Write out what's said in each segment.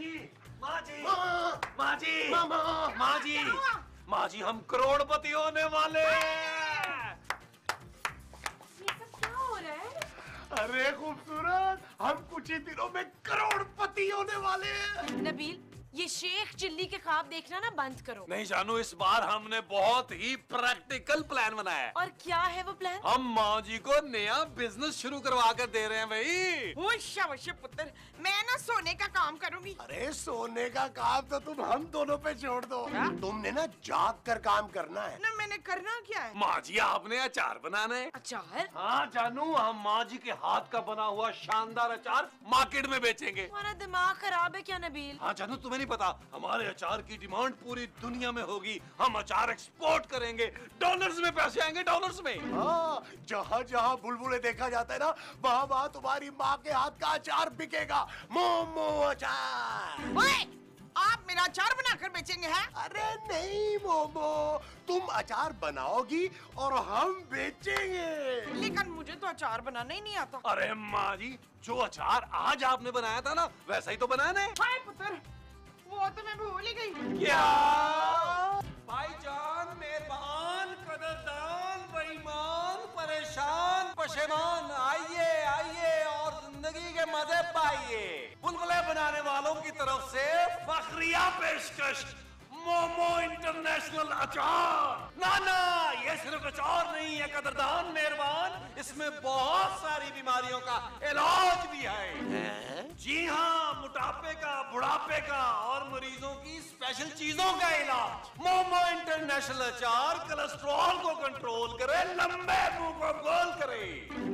जी। माँ जी। माँ, माँ। जी माँ जी। माँ जी हम करोड़पति होने वाले ये सब क्या हो रहा है? अरे खूबसूरत। हम कुछ ही दिनों में करोड़पति होने वाले नबील ये शेख चिल्ली के ख्वाब देखना ना बंद करो। नहीं जानू इस बार हमने बहुत ही प्रैक्टिकल प्लान बनाया है। और क्या है वो प्लान? हम माँ जी को नया बिज़नेस शुरू करवा कर दे रहे हैं भाई। पुत्र मैं ना सोने का काम करूँगी। अरे सोने का काम तो तुम हम दोनों पे छोड़ दो। तुमने ना जाग कर काम करना है। ना मैंने करना क्या है? माँ जी आपने अचार बनाना है। अचार? हाँ जानू हम माँ जी के हाथ का बना हुआ शानदार अचार मार्केट में बेचेंगे। हमारा दिमाग खराब है क्या नबील? हाँ जानू तुम्हें नहीं पता हमारे अचार की डिमांड पूरी दुनिया में होगी। हम अचार एक्सपोर्ट करेंगे। डॉलर्स में पैसे आएँगे डॉलर्स में। हाँ जहाँ जहाँ बुलबुले देखा जाता है ना वहाँ वहाँ तुम्हारी माँ के हाथ का अचार बिकेगा। मोमो अचार ओए आप मेरा अचार बनाकर बेचेंगे हैं? अरे नहीं मोमो। तुम अचार बनाओगी और हम बेचेंगे। लेकिन मुझे तो अचार बनाना ही नहीं आता। अरे माँ जी जो अचार आज आपने बनाया था ना वैसा ही तो बनाना है। हाय पुत्र वो तो मैं भूल ही गई। क्या? भाईजान मेहरबान कदरदान बेईमान परेशान पशेमान बुलबुले बनाने वालों की तरफ़ से फखरिया पेशकश मोमो इंटरनेशनल अचार। ना ना ये सिर्फ़ अचार नहीं है कदरदान मेहरबान। इसमें बहुत सारी बीमारियों का इलाज भी है। जी हाँ मोटापे का बुढ़ापे का और मरीजों की स्पेशल चीज़ों का इलाज। मोमो इंटरनेशनल अचार कोलेस्ट्रॉल को कंट्रोल करे लंबे मुँह को गोल करे।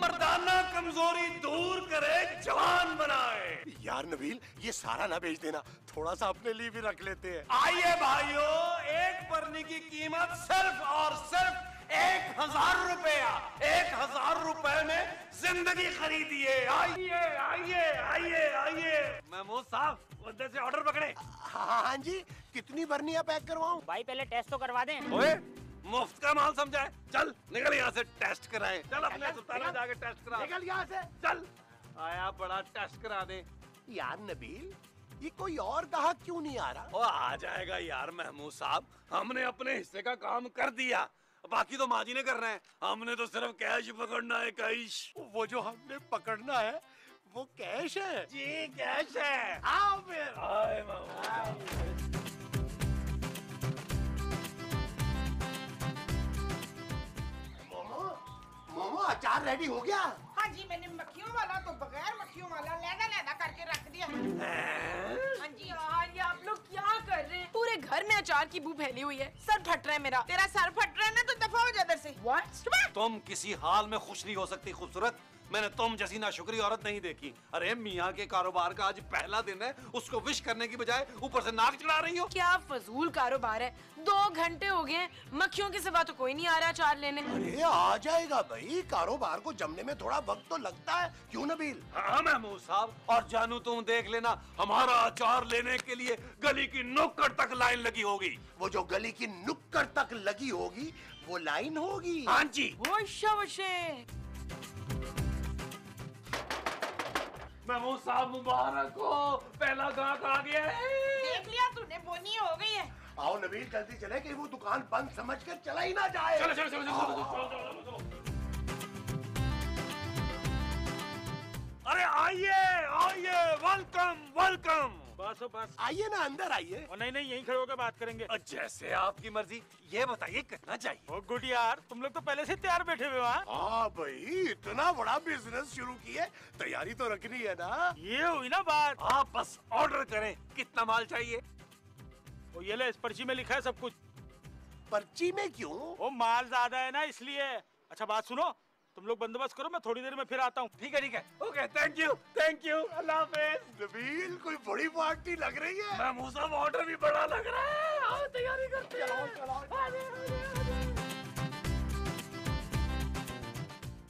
मर्दाना कमज़ोरी दूर करे जवान बनाए। यार नबील ये सारा ना बेच देना। थोड़ा सा अपने लिए भी रख लेते हैं। आइए भाइयों एक बरनी की कीमत सिर्फ़ और सिर्फ़ एक हज़ार रुपया। एक हज़ार रुपए में ज़िंदगी खरीदिए। आइए आइए आइए आइए। महमूद साहब उधर से ऑर्डर पकड़े। हाँ हाँ जी कितनी बर्नियाँ पैक करवाऊं? भाई पहले टेस्ट तो करवा दें। ओए मुफ़्त का माल समझा है। चल निकल यहाँ से टेस्ट कराए। चल अपने सुल्ताना जाके टेस्ट करा। निकल यहाँ से। चल। आया बड़ा टेस्ट करा दे। यार नबील ये कोई और ग्राहक क्यों नहीं आ रहा? ओ आ जाएगा यार महमूद साहब। हमने अपने हिस्से का काम कर दिया। बाकी तो माजी ने करना है। हमने तो सिर्फ़ कैश पकड़ना है कैश वो जो हमने पकड़ना है वो कैश है। जी कैश है। आओ फिर। अचार रेडी हो गया? हाँ जी मैंने मक्खियों वाला तो बगैर मक्खियों वाला लैदा लैदा करके रख दिया। हाँ जी यार ये आप लोग क्या कर रहे हैं पूरे घर में अचार की बू फैली हुई है। सर फट रहा है मेरा। तेरा सर फट रहा है ना तो दफ़ा हो जा इधर से। What? तुम किसी हाल में खुश नहीं हो सकती खूबसूरत। मैंने तुम जैसी नाशुक्री औरत नहीं देखी। अरे मियाँ के कारोबार का आज पहला दिन है। उसको विश करने की बजाय ऊपर से नाक चढ़ा रही हो। क्या फजूल कारोबार है। दो घंटे हो गए मक्खियों के सिवा तो कोई नहीं आ रहा अचार लेने। अरे आ जाएगा भाई। कारोबार को जमने में थोड़ा वक्त तो लगता है। क्यों नबील? हाँ महमूद साहब। और जानू तुम देख लेना हमारा अचार लेने के लिए गली की नुक्कड़ तक लाइन लगी होगी। वो जो गली की नुक्कड़ तक लगी होगी वो लाइन होगी। हाँ जी। वो शवशे। महमूद साहब मुबारक हो पहला गाहक आ गया है। देख लिया तूने बोनी हो गई है। आओ नबील जल्दी चले कि वो दुकान बंद समझकर चला ही ना जाए। चलो चलो चलो चलो चलो चलो चलो अरे आइए आइए वेलकम वेलकम बस बस। आइए ना अंदर आइए। और नहीं नहीं यहीं खड़े होकर बात करेंगे। जैसे आपकी मर्ज़ी ये बताइए कितना चाहिए? ओ गुड यार तुम लोग तो पहले से तैयार बैठे हुए हो, हाँ? हाँ भाई इतना बड़ा बिज़नेस शुरू किए तैयारी तो रखनी है ना। ये हुई ना बात। आप बस ऑर्डर करें कितना माल चाहिए? ओ ये ले इस पर्ची में लिखा है सब कुछ। पर्ची में क्यों? वो माल ज़्यादा है ना इसलिए। अच्छा बात सुनो तुम लोग बंदोबस्त करो मैं थोड़ी देर में फिर आता हूँ। ठीक है ठीक है। Okay thank you thank you अल्लाह हाफिज। नबील कोई बड़ी पार्टी लग रही है? मैं मूसा ऑर्डर भी बड़ा लग रहा है। आओ तैयारी करते हैं।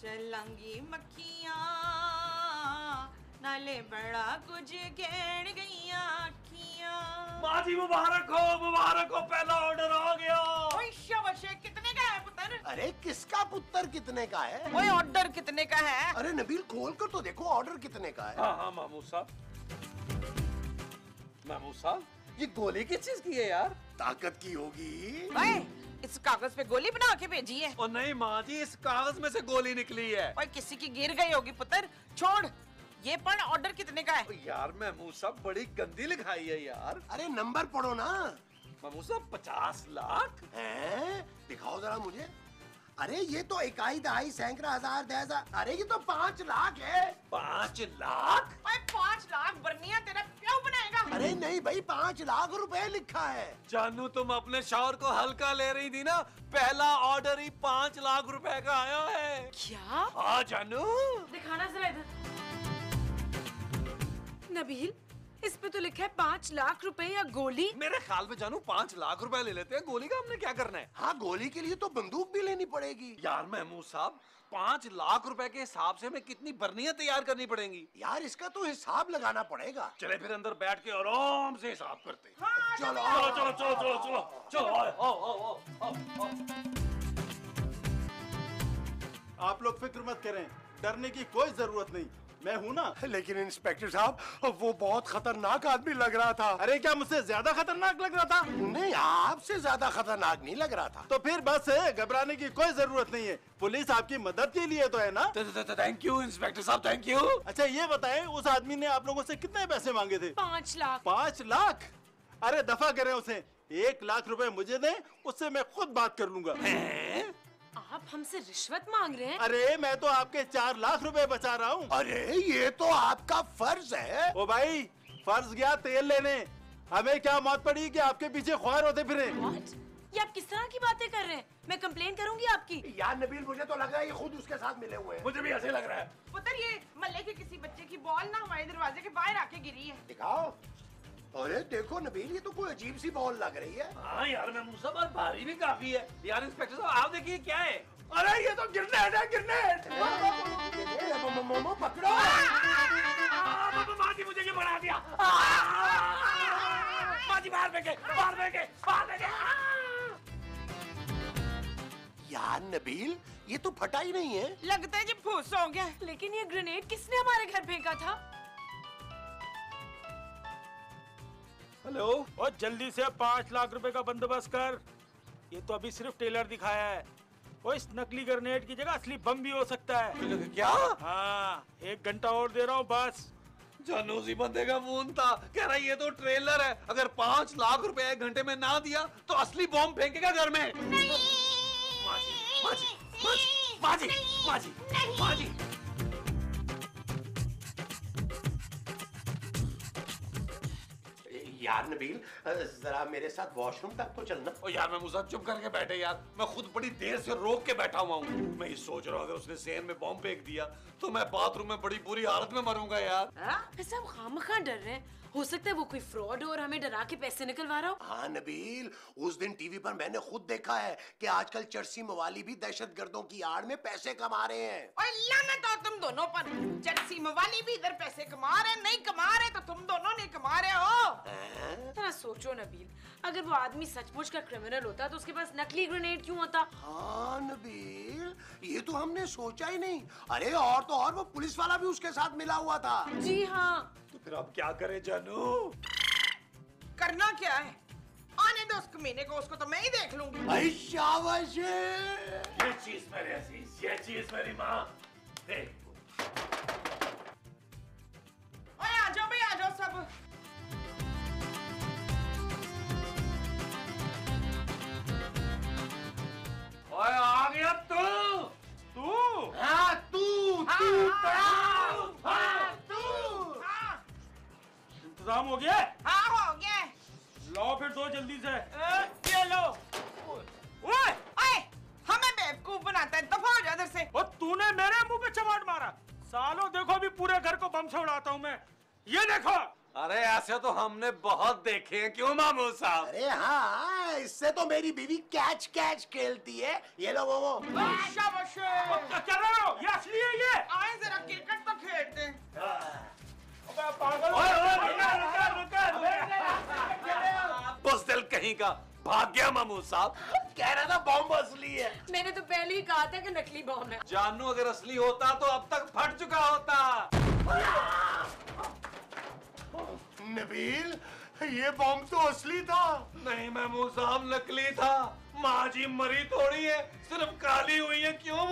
चलंगी मक्खियाँ नाले बड़ा कुछ कहण गईया अखियाँ माँ जी मुबारक हो मुबारक हो पहला ऑर्डर आ गया। कितने अरे किसका पुत्र कितने का है? ओए ऑर्डर कितने का है? अरे नबील खोल कर तो देखो ऑर्डर कितने का है। हाँ हाँ महमूद साहब। महमूद साहब ये गोली किस चीज़ की है यार? ताकत की होगी। ओए इस कागज़ पे गोली बना के भेजी है। और नहीं माँ जी इस कागज़ में से गोली निकली है। ओए किसी की गिर गई होगी पुत्र। छोड़ ये पढ़ ऑर्डर कितने का है? यार महमूद साहब बड़ी गंदी लिखाई है यार। अरे नंबर पढ़ो ना। साहब पचास लाख? हैं? दिखाओ जरा मुझे। अरे ये तो इकाई दहाई सैकड़ा हज़ार दस हज़ार। अरे ये तो पाँच लाख है। पाँच लाख? पाँच लाख? बर्निया तेरा क्यों बनाएगा? अरे नहीं भाई पाँच लाख रुपए लिखा है। जानू तुम अपने शौहर को हल्का ले रही थी ना? पहला ऑर्डर ही पाँच लाख रुपए का आया है। क्या? हाँ जानू। दिखाना जरा इधर। नबील इस पे तो लिखा है पाँच लाख रुपए या गोली। मेरे ख्याल में जानू पाँच लाख रुपए ले लेते हैं। गोली का हमने क्या करना है? हाँ गोली के लिए तो बंदूक भी लेनी पड़ेगी। यार महमूद साहब पाँच लाख रुपए के हिसाब से हमें कितनी बर्नियाँ तैयार करनी पड़ेंगी? यार इसका तो हिसाब लगाना पड़ेगा। चले फिर अंदर बैठ के आराम से हिसाब करते हाँ, चलो चलो। चलो चलो चलो चलो चलो आओ आओ आओ आओ आओ। आप लोग फ़िक्र मत करें डरने की कोई ज़रूरत नहीं। मैं हूँ ना। लेकिन इंस्पेक्टर साहब वो बहुत खतरनाक आदमी लग रहा था। अरे क्या मुझसे ज़्यादा खतरनाक लग रहा था? नहीं आपसे ज़्यादा खतरनाक नहीं लग रहा था। तो फिर बस घबराने की कोई ज़रूरत नहीं है। पुलिस आपकी मदद के लिए तो है ना? थैंक यू इंस्पेक्टर साहब थैंक यू अच्छा ये बताएँ उस आदमी ने आप लोगों से कितने पैसे मांगे थे? पाँच लाख। पाँच लाख? अरे दफ़ा करें उसे। एक लाख रुपए मुझे दें उससे मैं खुद बात कर लूँगा। आप हमसे रिश्वत मांग रहे हैं? अरे मैं तो आपके चार लाख रुपए बचा रहा हूँ। अरे ये तो आपका फ़र्ज़ है। ओ भाई फ़र्ज़ गया तेल लेने। हमें क्या मौत पड़ी कि आपके पीछे ख्वार होते फिरे? ये आप किस तरह की बातें कर रहे हैं? मैं कंप्लेन करूँगी आपकी। यार नबील मुझे तो लग रहा है ये खुद उसके साथ मिले हुए हैं। मुझे भी ऐसे लग रहा है। पुत्र ये मल्ले के किसी बच्चे की बॉल ना हमारे दरवाजे के बाहर आके गिरी है। दिखाओ अरे देखो नबील ये तो कोई अजीब सी बॉल लग रही है। हाँ यार महमूद साहब और भारी भी काफ़ी है। यार इंस्पेक्टर साहब आप देखिए क्या है? अरे ये तो गिरनेट है गिरनेट। पकड़ो। माँ मुझे ये बना दिया। माँ जी बाहर फेंके बाहर फेंके बाहर फेंके यार नबील ये तो फटा ही नहीं है। लगता है जी फूस हो गया। लेकिन ये ग्रेनेड किसने हमारे घर फेंका था? हेलो? और जल्दी से पाँच लाख रुपए का बंदोबस्त कर। ये तो अभी सिर्फ़ टेलर दिखाया है। वो इस नकली ग्रेनेड की जगह असली बम भी हो सकता है। क्या? हाँ एक घंटा और दे रहा हूँ बस। जानू उसी बंदे का फ़ोन था। कह रहा ये तो ट्रेलर है। अगर पाँच लाख रुपए एक घंटे में ना दिया तो असली बॉम्ब फेंकेगा घर में. माँ जी माँ जी माँ जी यार नबील जरा मेरे साथ वॉशरूम तक तो चलना। ओ यार मैं मुझे चुप करके बैठे यार। मैं खुद बड़ी देर से रोक के बैठा हुआ हूँ। मैं ये सोच रहा हूँ अगर उसने सेन में बॉम्ब फेंक दिया तो मैं बाथरूम में बड़ी बुरी हालत में मरूँगा यार। आ? सब खाम खामखा डर रहे हैं। हो सकता है वो कोई फ्रॉड हो और हमें डरा के पैसे निकलवा रहा हो। हाँ नबील उस दिन टीवी पर मैंने खुद देखा है कि आजकल चर्सी मवाली भी दहशत गर्दों की आड़ में पैसे कमा रहे हैं। और लानत हो तुम दोनों पर चरसी मवाली भी इधर पैसे कमा रहे नहीं कमा रहे तो तुम दोनों नहीं कमा रहे हो। जरा सोचो नबील अगर वो आदमी सचमुच का क्रिमिनल होता तो उसके पास नकली ग्रेनेड क्यों होता? हाँ नबील ये तो हमने सोचा ही नहीं। अरे और तो और वो पुलिस वाला भी उसके साथ मिला हुआ था। जी हाँ फिर अब क्या करें जानू? करना क्या है? आने दो उसको कमीने को उसको तो मैं ही देख लूँगी। ये चीज़ मेरे अज़ीज़ ये चीज़ मेरी माँ। इंतज़ाम हो गया? हाँ हो गया। लाओ फिर दो जल्दी से। ये लो। ओए! ओए हमें बेवकूफ़ बनाता है दफ़ा हो जा इधर से। और तूने मेरे मुँह पे चमाट मारा। सालों देखो अभी पूरे घर को बम से उड़ाता हूँ मैं। ये देखो! अरे ऐसे तो हमने बहुत देखे हैं क्यों मामू साहब? अरे हाँ इससे तो मेरी बीवी कैच कैच खेलती है। ये लो वो वो। क्या कर रहे हो? ये असली है ये। आए जरा क्रिकेट तो खेलते हैं। पागल ओए, ओए, रुका रुका रुका बुजदिल कहीं का भाग गया मामू साहब। कह रहा था बॉम्ब असली है। मैंने तो पहले ही कहा था कि नकली बॉम्ब है। जानू अगर असली होता तो अब तक फट चुका होता। नबील ये बॉम्ब तो असली था। नहीं महमूद साहब नकली था। माँ जी मरी थोड़ी है सिर्फ़ काली हुई है। क्यों